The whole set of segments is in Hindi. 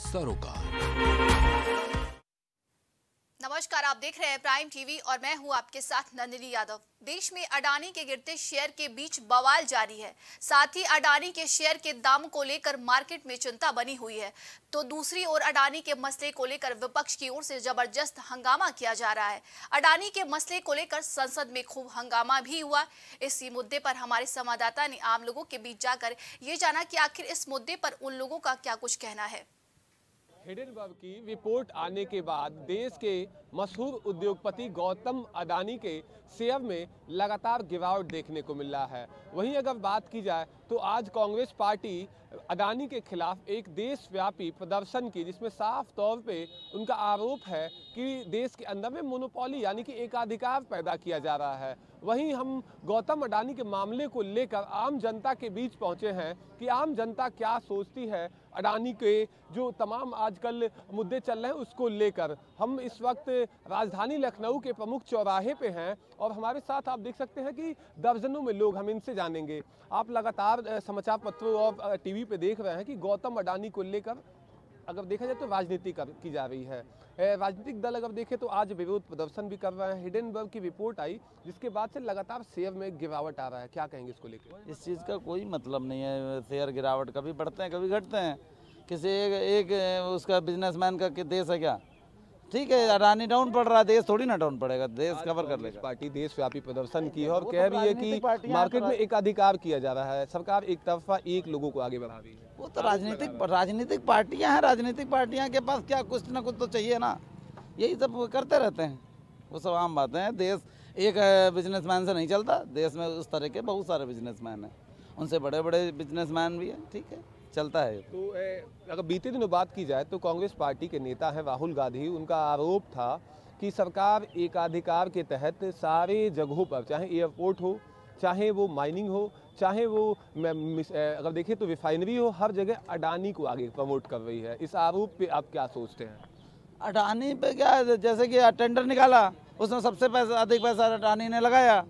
सरोकार। नमस्कार, आप देख रहे हैं प्राइम टीवी और मैं हूँ आपके साथ नंदिनी यादव। देश में अडानी के गिरते शेयर के बीच बवाल जारी है। साथ ही अडानी के शेयर के दाम को लेकर मार्केट में चिंता बनी हुई है। तो दूसरी ओर अडानी के मसले को लेकर विपक्ष की ओर से ज़बरदस्त हंगामा किया जा रहा है। अडानी के मसले को लेकर संसद में खूब हंगामा भी हुआ। इसी मुद्दे पर हमारे संवाददाता ने आम लोगों के बीच जाकर ये जाना की आखिर इस मुद्दे पर उन लोगों का क्या कुछ कहना है। हिडनबर्ग की रिपोर्ट आने के बाद देश के मशहूर उद्योगपति गौतम अडानी के शेयर में लगातार गिरावट देखने को मिल रहा है। वहीं अगर बात की जाए तो आज कांग्रेस पार्टी अडानी के खिलाफ एक देशव्यापी प्रदर्शन की, जिसमें साफ़ तौर पे उनका आरोप है कि देश के अंदर में मोनोपोली, यानी कि एकाधिकार पैदा किया जा रहा है। वहीं हम गौतम अडानी के मामले को लेकर आम जनता के बीच पहुँचे हैं कि आम जनता क्या सोचती है अडानी के जो तमाम आजकल मुद्दे चल रहे हैं उसको लेकर। हम इस वक्त राजधानी लखनऊ के प्रमुख चौराहे पे हैं और हमारे साथ आप देख सकते हैं कि दर्जनों में लोग हम इनसे जानेंगे। आप लगातार समाचार पत्रों और टीवी पे देख रहे हैं कि गौतम अडानी को लेकर अगर देखा जाए तो राजनीति कर, की जा रही है। राजनीतिक दल अगर देखें तो आज विरोध प्रदर्शन भी कर रहे हैं। हिडनबर्ग की रिपोर्ट आई जिसके बाद से लगातार शेयर में गिरावट आ रहा है। क्या कहेंगे इसको लेकर? इस चीज़ का कोई मतलब नहीं है। शेयर गिरावट कभी बढ़ते हैं कभी घटते हैं। किसी एक, एक उसका बिजनेसमैन का देश है क्या? ठीक है अडानी डाउन पड़ रहा है देश थोड़ी ना डाउन पड़ेगा देश कवर कर लेगा। पार्टी देशव्यापी प्रदर्शन की है और कह तो रही है कि मार्केट तो में एक अधिकार किया जा रहा है सरकार एक तरफा एक लोगों को आगे बढ़ा रही है। वो तो राजनीतिक राजनीतिक पार्टियाँ हैं राजनीतिक पार्टियाँ के पास क्या कुछ ना कुछ तो चाहिए ना। यही सब करते रहते हैं। वो सब आम बातें हैं। देश एक बिजनेसमैन से नहीं चलता। देश में उस तरह के बहुत सारे बिजनेसमैन हैं। उनसे बड़े बड़े बिजनेसमैन भी हैं ठीक है। चलता है। तो ए, अगर बीते दिनों बात की जाए तो कांग्रेस पार्टी के नेता हैं राहुल गांधी। उनका आरोप था कि सरकार एकाधिकार के तहत सारे जगहों पर चाहे एयरपोर्ट हो चाहे वो माइनिंग हो चाहे वो अगर देखें तो रिफाइनरी हो हर जगह अडानी को आगे प्रमोट कर रही है। इस आरोप पे आप क्या सोचते हैं? अडानी पे क्या है जैसे कि टेंडर निकाला उसमें सबसे पैसा अधिक पैसा अडानी ने लगाया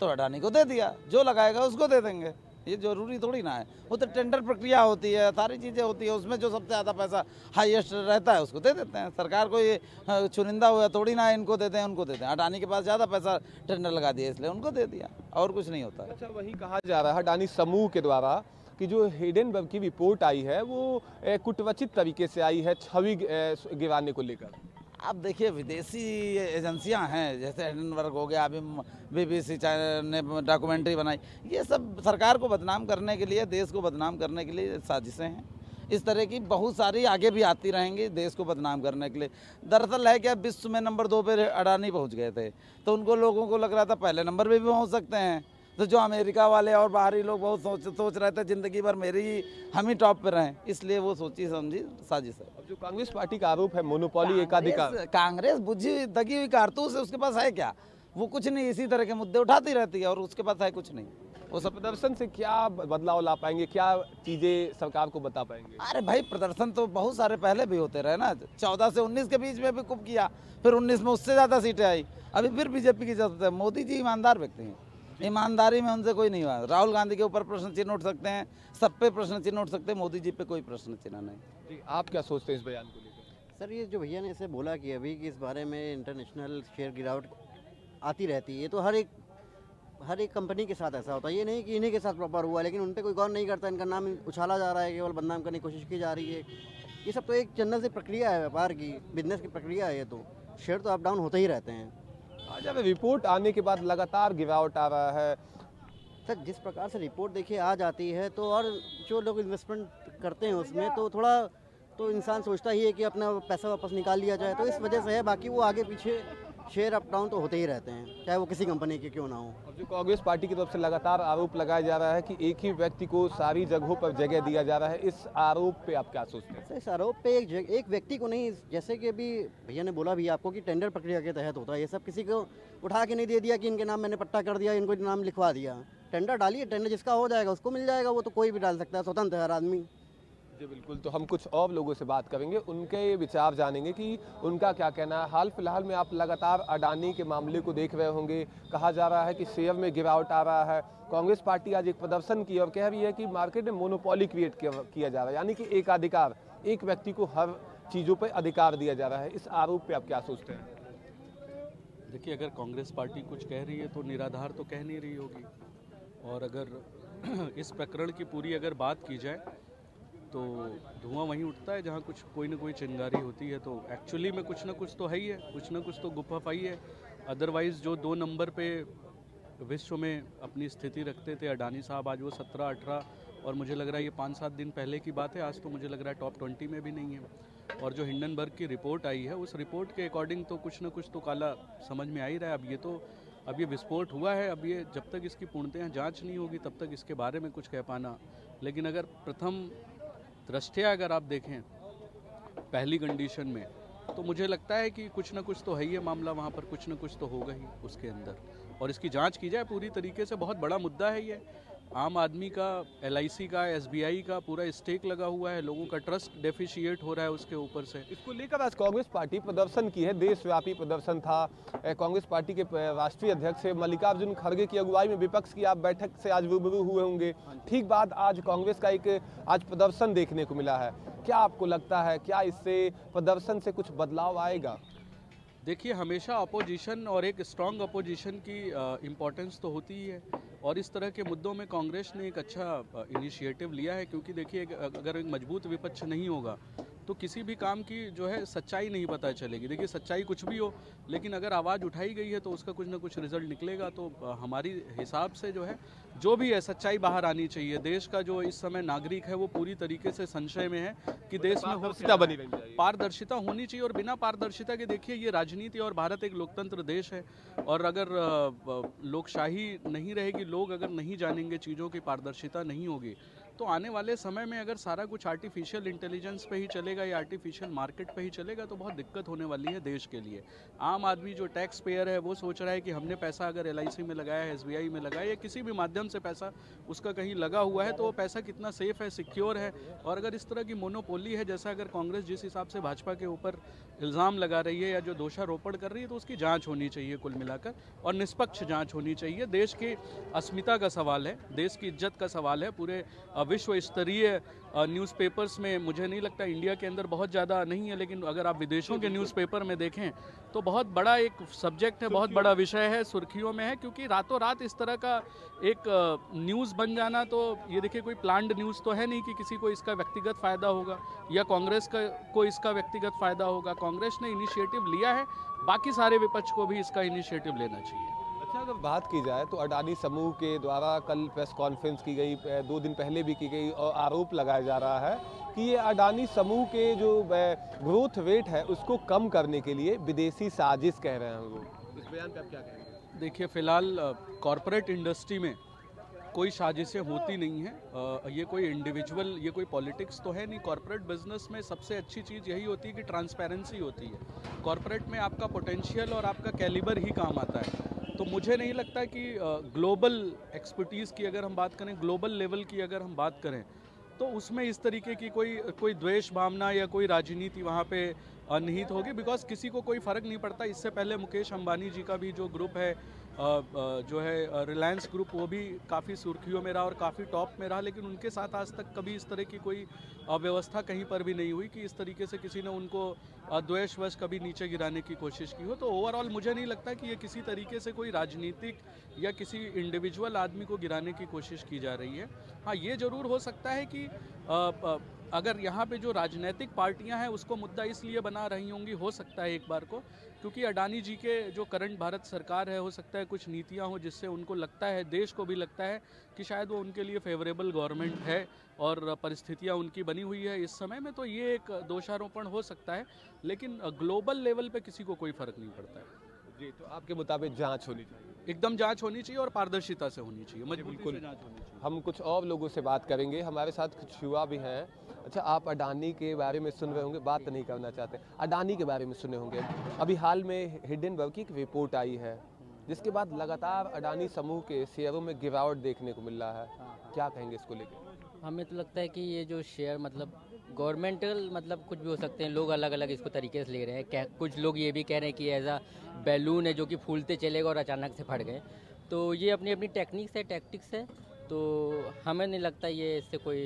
तो अडानी को दे दिया। जो लगाएगा उसको दे देंगे। ये ज़रूरी थोड़ी ना है। वो तो टेंडर प्रक्रिया होती है सारी चीज़ें होती है उसमें जो सबसे ज़्यादा पैसा हाईएस्ट रहता है उसको दे देते हैं। सरकार को ये चुनिंदा हुआ थोड़ी ना है, इनको देते हैं उनको देते हैं। अडानी के पास ज़्यादा पैसा टेंडर लगा दिया इसलिए उनको दे दिया और कुछ नहीं होता। अच्छा वही कहा जा रहा है अडानी समूह के द्वारा कि जो हिडनबर्ग की रिपोर्ट आई है वो कुटवचित तरीके से आई है छवि गिराने को लेकर। आप देखिए, विदेशी एजेंसियाँ हैं, जैसे एडनबर्ग हो गया, अभी बीबीसी ने डॉक्यूमेंट्री बनाई, ये सब सरकार को बदनाम करने के लिए, देश को बदनाम करने के लिए साजिशें हैं। इस तरह की बहुत सारी आगे भी आती रहेंगी देश को बदनाम करने के लिए। दरअसल है क्या विश्व में नंबर दो पे अडानी पहुँच गए थे तो उनको लोगों को लग रहा था पहले नंबर पे भी पहुँच सकते हैं। तो जो अमेरिका वाले और बाहरी लोग बहुत सोच सोच रहे थे ज़िंदगी भर मेरी ही हम ही टॉप पे रहें। इसलिए वो सोची समझी साजिश है। अब जो कांग्रेस पार्टी का आरोप है मोनोपोली एकाधिकार। कांग्रेस- बुझी दगी हुई कारतूस है उसके पास है क्या? वो कुछ नहीं इसी तरह के मुद्दे उठाती रहती है और उसके पास है कुछ नहीं। वो सब प्रदर्शन से क्या बदलाव ला पाएँगे? क्या चीज़ें सरकार को बता पाएँगे? अरे भाई प्रदर्शन तो बहुत सारे पहले भी होते रहे ना। चौदह से उन्नीस के बीच में भी कुप किया फिर उन्नीस में उससे ज़्यादा सीटें आई। अभी फिर बीजेपी की ज़रूरत है। मोदी जी ईमानदार व्यक्ति हैं। ईमानदारी में उनसे कोई नहीं हुआ। राहुल गांधी के ऊपर प्रश्न चिन्ह उठ सकते हैं सब पे प्रश्न चिन्ह उठ सकते हैं मोदी जी पे कोई प्रश्न चिन्ह नहीं। जी आप क्या सोचते हैं इस बयान को लेकर? सर ये जो भैया ने इसे बोला कि अभी कि इस बारे में इंटरनेशनल शेयर गिरावट आती रहती है ये तो हर एक हर एक कंपनी के साथ ऐसा होता है। ये नहीं कि इन्हीं के साथ प्रॉपर हुआ लेकिन उन पर कोई गौर नहीं करता इनका नाम उछाला जा रहा है केवल बदनाम करने की कोशिश की जा रही है। ये सब तो एक जनरल सी प्रक्रिया है व्यापार की बिज़नेस की प्रक्रिया है ये तो। शेयर तो अप डाउन होते ही रहते हैं। आज अब रिपोर्ट आने के बाद लगातार गिरावट आ रहा है। सर, जिस प्रकार से रिपोर्ट देखिए, आ जाती है तो और जो लोग इन्वेस्टमेंट करते हैं उसमें तो थोड़ा तो इंसान सोचता ही है कि अपना पैसा वापस निकाल लिया जाए तो इस वजह से है, बाकी वो आगे पीछे शेयर अप डाउन तो होते ही रहते हैं चाहे वो किसी कंपनी के क्यों ना हो। अब जो कांग्रेस पार्टी की तरफ़ से लगातार आरोप लगाया जा रहा है कि एक ही व्यक्ति को सारी जगहों पर जगह दिया जा रहा है इस आरोप पे आप क्या सोचते हैं? इस आरोप पे एक जग- एक व्यक्ति को नहीं जैसे कि अभी भैया ने बोला भी आपको कि टेंडर प्रक्रिया के तहत होता है ये सब किसी को उठा के नहीं दे दिया कि इनके नाम मैंने पट्टा कर दिया इनको नाम लिखवा दिया। टेंडर डालिए टेंडर जिसका हो जाएगा उसको मिल जाएगा वो तो कोई भी डाल सकता है स्वतंत्र है हर आदमी। जी, बिल्कुल। तो हम कुछ और लोगों से बात करेंगे। उनके विचार जानेंगे कि उनका क्या कहना है। हाल फ़िलहाल में आप लगातार अडानी के मामले को देख रहे होंगे। कहा जा रहा है कि शेयर में गिरावट आ रहा है। कांग्रेस पार्टी आज एक प्रदर्शन की और कह रही है कि मार्केट में मोनोपोली क्रिएट किया जा रहा है। यानी कि एकाधिकार, एक व्यक्ति को हर चीज़ों पर अधिकार दिया जा रहा है। इस आरोप पे आप क्या सोचते हैं? देखिए, अगर कांग्रेस पार्टी कुछ कह रही है तो निराधार तो कह नहीं रही होगी। और अगर इस प्रकरण की पूरी अगर बात की जाए तो धुआँ वहीं उठता है जहाँ कुछ कोई ना कोई चिंगारी होती है तो एक्चुअली में कुछ ना कुछ तो है ही है, कुछ ना कुछ तो गुफाफाई है। अदरवाइज़ जो दो नंबर पे विश्व में अपनी स्थिति रखते थे, अडानी साहब, आज वो सत्रह अठारह, और मुझे लग रहा है ये पाँच सात दिन पहले की बात है, आज तो मुझे लग रहा है टॉप ट्वेंटी में भी नहीं है। और जो हिंडनबर्ग की रिपोर्ट आई है, उस रिपोर्ट के अकॉर्डिंग तो कुछ ना कुछ तो काला समझ में आ ही रहा है। अब ये तो अब ये विस्फोट हुआ है, अब ये जब तक इसकी पूर्णतः जाँच नहीं होगी, तब तक इसके बारे में कुछ कह पाना। लेकिन अगर प्रथम दृष्टया अगर आप देखें पहली कंडीशन में तो मुझे लगता है कि कुछ ना कुछ तो है ही है मामला वहाँ पर, कुछ ना कुछ तो होगा ही उसके अंदर। और इसकी जाँच की जाए, पूरी तरीके से बहुत बड़ा मुद्दा है ये। आम आदमी का एलआईसी का एसबीआई का पूरा स्टेक लगा हुआ है लोगों का ट्रस्ट डेफिशिएट हो रहा है उसके ऊपर से। इसको लेकर आज कांग्रेस पार्टी प्रदर्शन की है देशव्यापी प्रदर्शन था। कांग्रेस पार्टी के राष्ट्रीय अध्यक्ष मल्लिकार्जुन खड़गे की अगुवाई में विपक्ष की आप बैठक से आज रूबरू हुए होंगे। ठीक बाद आज कांग्रेस का एक आज प्रदर्शन देखने को मिला है। क्या आपको लगता है क्या इससे प्रदर्शन से कुछ बदलाव आएगा? देखिए, हमेशा अपोजिशन और एक स्ट्रांग अपोजिशन की इम्पोर्टेंस तो होती ही है। और इस तरह के मुद्दों में कांग्रेस ने एक अच्छा इनिशिएटिव लिया है, क्योंकि देखिए अगर एक मज़बूत विपक्ष नहीं होगा तो किसी भी काम की जो है सच्चाई नहीं पता चलेगी। देखिए सच्चाई कुछ भी हो लेकिन अगर आवाज़ उठाई गई है तो उसका कुछ ना कुछ रिज़ल्ट निकलेगा। तो हमारी हिसाब से जो है जो भी है सच्चाई बाहर आनी चाहिए। देश का जो इस समय नागरिक है वो पूरी तरीके से संशय में है कि देश में हो पारदर्शिता बनी पारदर्शिता होनी चाहिए और बिना पारदर्शिता के देखिए ये राजनीति और भारत एक लोकतंत्र देश है। और अगर लोकशाही नहीं रहेगी लोग अगर नहीं जानेंगे चीज़ों की पारदर्शिता नहीं होगी तो आने वाले समय में अगर सारा कुछ आर्टिफिशियल इंटेलिजेंस पे ही चलेगा या आर्टिफिशियल मार्केट पे ही चलेगा तो बहुत दिक्कत होने वाली है देश के लिए। आम आदमी जो टैक्स पेयर है, वो सोच रहा है कि हमने पैसा अगर एलआईसी में लगाया है एसबीआई में लगाया या किसी भी माध्यम से पैसा उसका कहीं लगा हुआ है तो वो पैसा कितना सेफ़ है सिक्योर है? और अगर इस तरह की मोनोपोली है, जैसा अगर कांग्रेस जिस हिसाब से भाजपा के ऊपर इल्ज़ाम लगा रही है या जो दोषारोपण कर रही है तो उसकी जाँच होनी चाहिए कुल मिलाकर, और निष्पक्ष जाँच होनी चाहिए। देश की अस्मिता का सवाल है, देश की इज़्ज़त का सवाल है, पूरे विश्व स्तरीय न्यूज़पेपर्स में मुझे नहीं लगता इंडिया के अंदर बहुत ज़्यादा नहीं है, लेकिन अगर आप विदेशों के न्यूज़पेपर में देखें तो बहुत बड़ा एक सब्जेक्ट है, बहुत बड़ा विषय है, सुर्खियों में है, क्योंकि रातों रात इस तरह का एक न्यूज़ बन जाना तो ये देखिए कोई प्लान्ड न्यूज़ तो है नहीं कि किसी को इसका व्यक्तिगत फ़ायदा होगा, या कांग्रेस का, को इसका व्यक्तिगत फ़ायदा होगा। कांग्रेस ने इनिशिएटिव लिया है, बाकी सारे विपक्ष को भी इसका इनिशिएटिव लेना चाहिए। अच्छा अगर बात की जाए तो अडानी समूह के द्वारा कल प्रेस कॉन्फ्रेंस की गई दो दिन पहले भी की गई और आरोप लगाया जा रहा है कि ये अडानी समूह के जो ग्रोथ रेट है उसको कम करने के लिए विदेशी साजिश कह रहे हैं वो। इस बयान पे आप क्या कहेंगे? देखिए, फ़िलहाल कॉरपोरेट इंडस्ट्री में कोई साजिशें होती नहीं हैं। ये कोई इंडिविजुअल ये कोई पॉलिटिक्स तो है नहीं। कॉरपोरेट बिज़नेस में सबसे अच्छी चीज़ यही होती है कि ट्रांसपेरेंसी होती है। कॉरपोरेट में आपका पोटेंशियल और आपका कैलिबर ही काम आता है। तो मुझे नहीं लगता कि ग्लोबल एक्सपर्टीज़ की अगर हम बात करें ग्लोबल लेवल की अगर हम बात करें तो उसमें इस तरीके की कोई कोई द्वेष भावना या कोई राजनीति वहाँ पे निहित होगी? बिकॉज़ किसी को कोई फ़र्क नहीं पड़ता। इससे पहले मुकेश अंबानी जी का भी जो ग्रुप है जो है रिलायंस ग्रुप वो भी काफ़ी सुर्खियों में रहा और काफ़ी टॉप में रहा, लेकिन उनके साथ आज तक कभी इस तरह की कोई व्यवस्था कहीं पर भी नहीं हुई कि इस तरीके से किसी ने उनको द्वेषवश कभी नीचे गिराने की कोशिश की हो। तो ओवरऑल मुझे नहीं लगता कि ये किसी तरीके से कोई राजनीतिक या किसी इंडिविजुअल आदमी को गिराने की कोशिश की जा रही है। हाँ ये ज़रूर हो सकता है कि अगर यहाँ पे जो राजनीतिक पार्टियाँ हैं उसको मुद्दा इसलिए बना रही होंगी हो सकता है एक बार को क्योंकि अडानी जी के जो करंट भारत सरकार है हो सकता है कुछ नीतियाँ हो जिससे उनको लगता है देश को भी लगता है कि शायद वो उनके लिए फेवरेबल गवर्नमेंट है और परिस्थितियाँ उनकी बनी हुई है। इस समय में तो ये एक दोषारोपण हो सकता है लेकिन ग्लोबल लेवल पर किसी को कोई फ़र्क नहीं पड़ता है। जी तो आपके मुताबिक जाँच होनी चाहिए? एकदम जाँच होनी चाहिए और पारदर्शिता से होनी चाहिए मजबूती बिल्कुल। से होनी चाहिए। हम कुछ और लोगों से बात करेंगे। हमारे साथ कुछ युवा भी हैं। अच्छा आप अडानी के बारे में सुन रहे होंगे बात नहीं करना चाहते। अडानी के बारे में सुने होंगे। अभी हाल में हिडन हिडनबर्ग की एक रिपोर्ट आई है जिसके बाद लगातार अडानी समूह के शेयरों में गिरावट देखने को मिल रहा है। क्या कहेंगे इसको लेकर हमें तो लगता है कि ये जो शेयर मतलब गवर्नमेंटल मतलब कुछ भी हो सकते हैं लोग अलग अलग इसको तरीके से ले रहे हैं। कुछ लोग ये भी कह रहे हैं कि एज अ बैलून है जो कि फूलते चलेगा और अचानक से फट गए। तो ये अपनी अपनी टेक्निक्स है टैक्टिक्स है। तो हमें नहीं लगता ये इससे कोई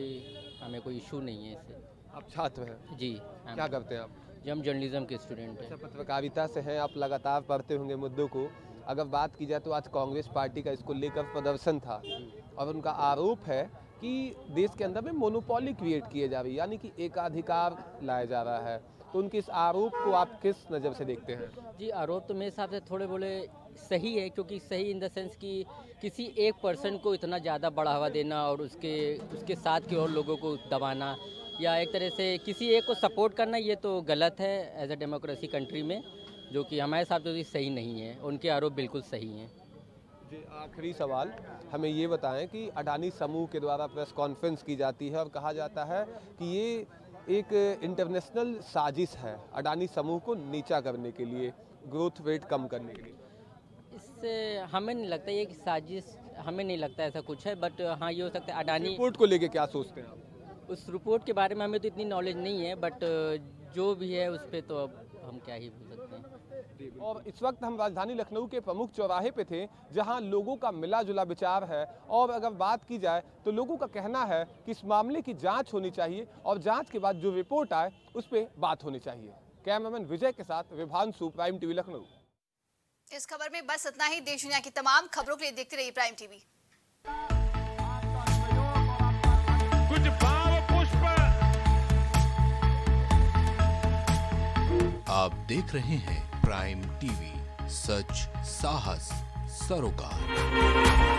हमें कोई इशू नहीं है इससे। आप छात्र हैं? जी क्या करते हैं आप? जी हम जर्नलिज्म के स्टूडेंट हैं। अच्छा पत्रकारिता से हैं आप लगातार पढ़ते होंगे मुद्दों को। अगर बात की जाए तो आज कांग्रेस पार्टी का इसको लेकर प्रदर्शन था और उनका आरोप है कि देश के अंदर में मोनोपोली क्रिएट किए जा रही है यानी कि एकाधिकार लाया जा रहा है। तो उनके इस आरोप को आप किस नज़र से देखते हैं? जी आरोप तो मेरे हिसाब से थोड़े बोले सही है, क्योंकि सही इन द सेंस कि किसी एक पर्सन को इतना ज़्यादा बढ़ावा देना और उसके उसके साथ के और लोगों को दबाना या एक तरह से किसी एक को सपोर्ट करना, ये तो गलत है एज अ डेमोक्रेसी कंट्री में, जो कि हमारे हिसाब से तो सही नहीं है, उनके आरोप बिल्कुल सही हैं। जी, आखिरी सवाल, हमें ये बताएँ कि अडानी समूह के द्वारा प्रेस कॉन्फ्रेंस की जाती है और कहा जाता है कि ये एक इंटरनेशनल साजिश है अडानी समूह को नीचा करने के लिए ग्रोथ रेट कम करने के लिए। इससे हमें नहीं लगता ये कि साजिश हमें नहीं लगता ऐसा कुछ है बट हाँ ये हो सकता है अडानी रिपोर्ट को लेके क्या सोचते हैं आप? उस रिपोर्ट के बारे में हमें तो इतनी नॉलेज नहीं है बट जो भी है उस पर तो अब हम क्या ही बोल सकते हैं। और इस वक्त हम राजधानी लखनऊ के प्रमुख चौराहे पे थे जहाँ लोगों का मिला जुला विचार है। और अगर बात की जाए तो लोगों का कहना है कि इस मामले की जाँच होनी चाहिए और जाँच के बाद जो रिपोर्ट आए उस पर बात होनी चाहिए। कैमरामैन विजय के साथ विभांशु प्राइम टीवी लखनऊ। इस खबर में बस इतना ही। देश दुनिया की तमाम खबरों के लिए देखते रहिए प्राइम टीवी। कुछ भाव पुष्प। आप देख रहे हैं प्राइम टीवी। सच साहस सरोकार।